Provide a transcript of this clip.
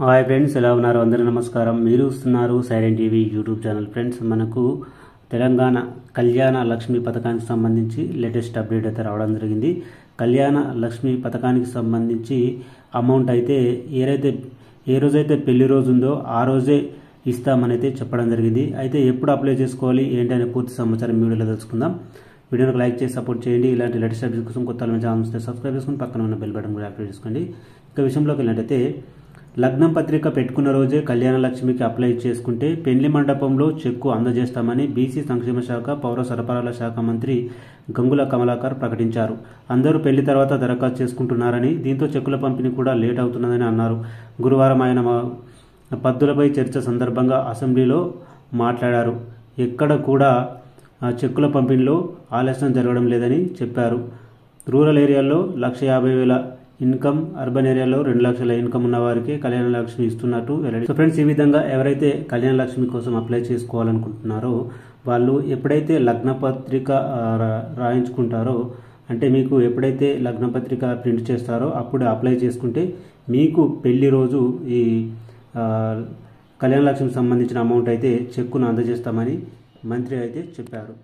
Hi friends ఎలా ఉన్నారు? అందరూ నమస్కారం. మీరు వస్తున్నారు silent TV YouTube channel. Friends మనకు తెలంగాణ కళ్యాణ లక్ష్మి పథకానికి సంబంధించి లేటెస్ట్ అప్డేట్ అయితే రావడం జరిగింది. కళ్యాణ లక్ష్మి పథకానికి సంబంధించి అమౌంట్ అయితే ఏదైతే ఏ రోజైతే పెళ్ళి రోజు ఉందో ఆ రోజే ఇస్తామని అయితే చెప్పడం జరిగింది. అయితే ఎప్పుడు అప్లై చేసుకోవాలి? ఏంటి పూర్తి సమాచారం వీడియోలో తెలుసుకుందాం. వీడియోకి లైక్ చేసి సపోర్ట్ చేయండి. ఇలాంటి లేటెస్ట్ అప్డేట్స్ కోసం కొత్త ఛానల్స్ సబ్స్క్రైబ్ చేసుకుని పక్కన ఉన్న బెల్ బటన్ కూడా యాక్టివేట్ చేసుకోండి. ఇక విషయంలోకి వెళ్ళినట్టయితే లగ్నం పత్రిక పెట్టుకున్న రోజే కళ్యాణ లక్ష్మికి అప్లై చేసుకుంటే పెళ్ళి మండపంలో చెక్కు అందజేస్తామని బీసీ సంక్షేమ శాఖ పౌర సరఫరాల శాఖ మంత్రి గంగుల కమలాకర్ ప్రకటించారు. అందరూ పెళ్ళి తర్వాత దరఖాస్తు చేసుకుంటున్నారని దీంతో చెక్కుల పంపిణీ కూడా లేట్ అవుతున్నదని అన్నారు. గురువారం ఆయన పద్దులపై చర్చ సందర్భంగా అసెంబ్లీలో మాట్లాడారు. ఎక్కడ కూడా చెక్కుల పంపిణీలో ఆలస్యం జరగడం లేదని చెప్పారు. రూరల్ ఏరియాల్లో లక్ష యాభై వేల ఇన్కమ్ అర్బన్ ఏరియాలో రెండు లక్షల ఇన్కమ్ ఉన్న వారికి కళ్యాణ లక్ష్మి ఇస్తున్నట్టు వెల్లడి సో ఫ్రెండ్స్ ఈ విధంగా ఎవరైతే కళ్యాణ లక్ష్మి కోసం అప్లై చేసుకోవాలనుకుంటున్నారో వాళ్ళు ఎప్పుడైతే లగ్న పత్రిక రాయించుకుంటారో అంటే మీకు ఎప్పుడైతే లగ్న పత్రిక ప్రింట్ చేస్తారో అప్పుడు అప్లై చేసుకుంటే మీకు పెళ్ళి రోజు ఈ కళ్యాణ లక్ష్మికి సంబంధించిన అమౌంట్ అయితే చెక్కును అందజేస్తామని మంత్రి అయితే చెప్పారు.